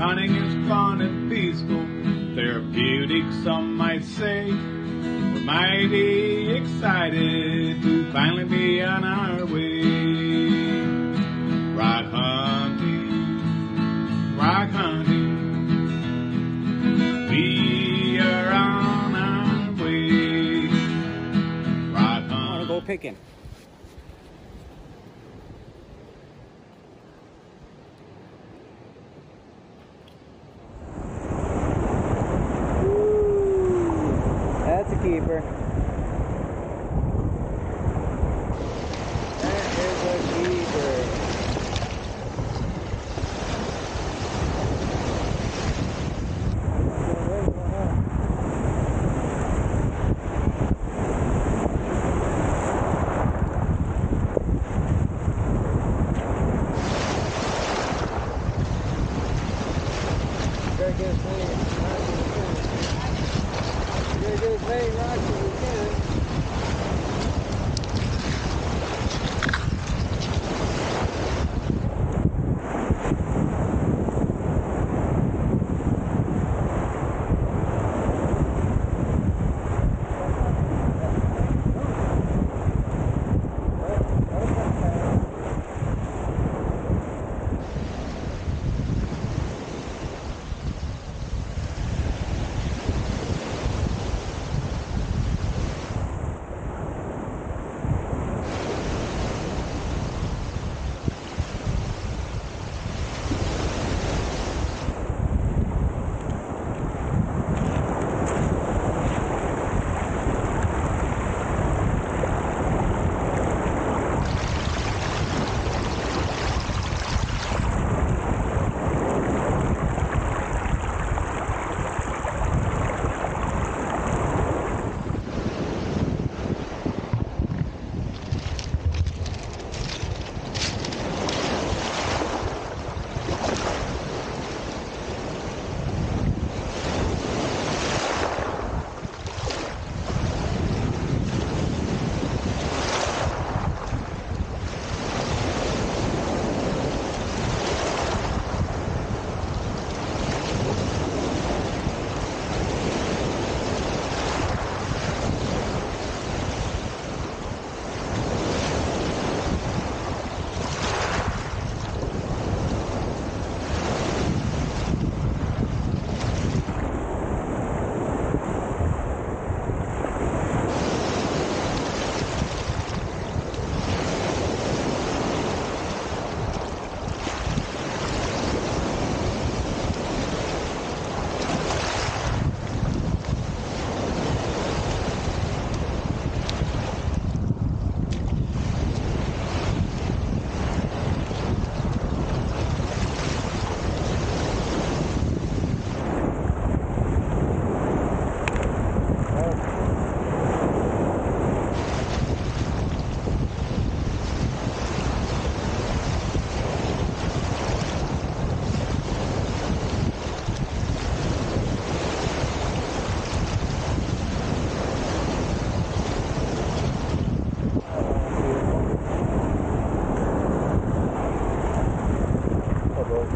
Hunting is fun and peaceful, therapeutic some might say. We're mighty excited to finally be on our way. Rock hunting, rock hunting. We are on our way. Rock hunting. I want to go picking. That's 可以拉起 lagi.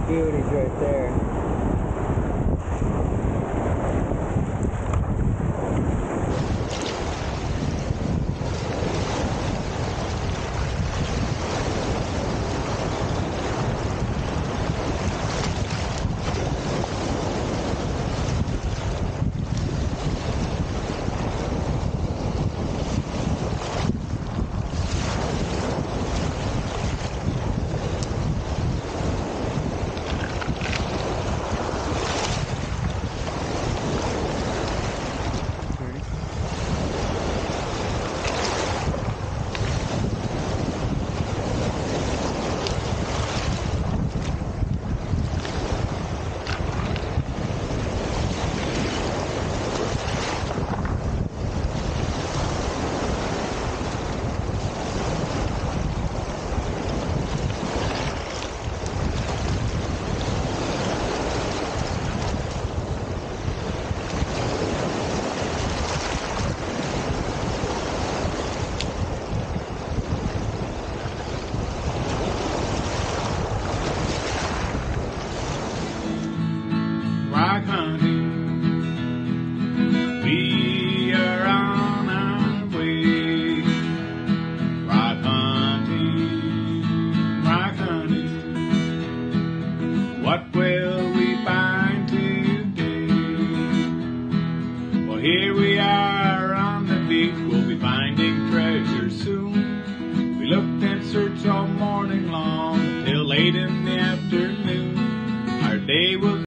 beauties right there. We are on the beach, we'll be finding treasure soon. We looked and searched all morning long till late in the afternoon. Our day was